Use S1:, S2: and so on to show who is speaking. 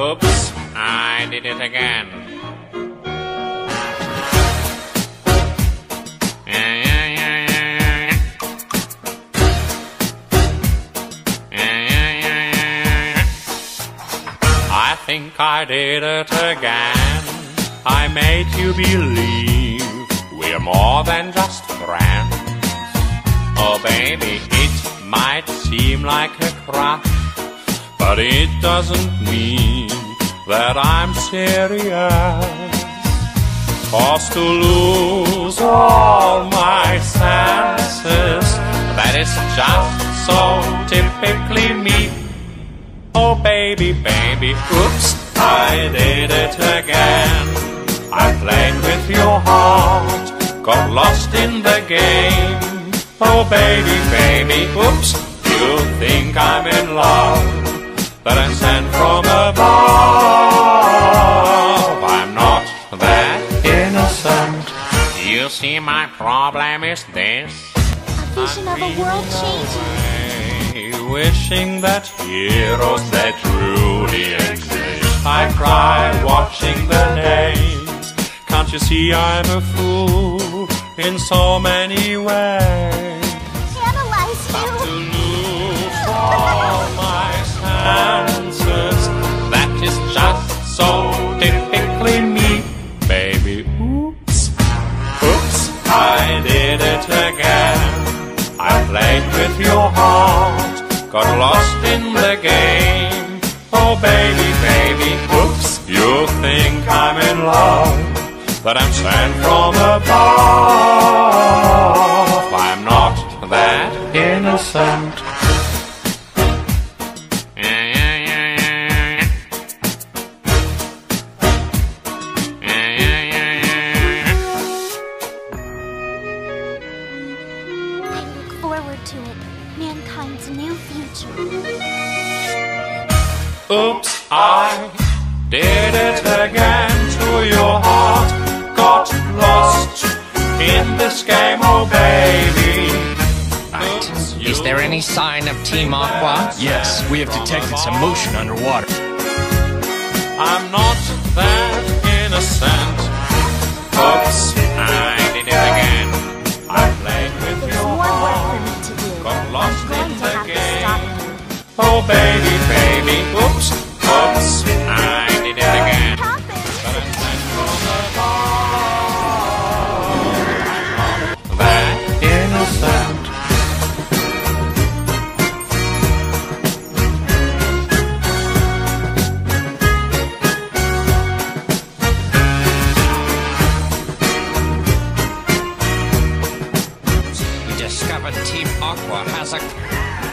S1: Oops, I did it again. I think I did it again. I made you believe we're more than just friends. Oh, baby, it might seem like a crush, but it doesn't mean that I'm serious. Cause to lose all my senses, that is just so typically me. Oh, baby, baby, oops, I did it again. I played with your heart, got lost in the game. Oh, baby, baby, oops, that I'm sent from above. I'm not that innocent. You see, my problem is this.
S2: A vision of a world changing.
S1: Wishing that heroes that truly exist. I cry watching the names. Can't you see I'm a fool in so many ways? With your heart, got lost in the game. Oh, baby, baby, oops, you'll think I'm in love, but I'm sent from above. I'm not that innocent.
S2: To it. Mankind's new future.
S1: Oops, I did it again to your heart. Got lost in this game, oh baby. Oops, you
S3: Is there any sign of Team Aqua?
S4: Yes, we have detected some motion underwater.
S1: I'm not that innocent. Oops, Oh baby, baby, oops, oops, I did it again. But I'm from above. That innocent.
S3: We discovered Team Aqua has a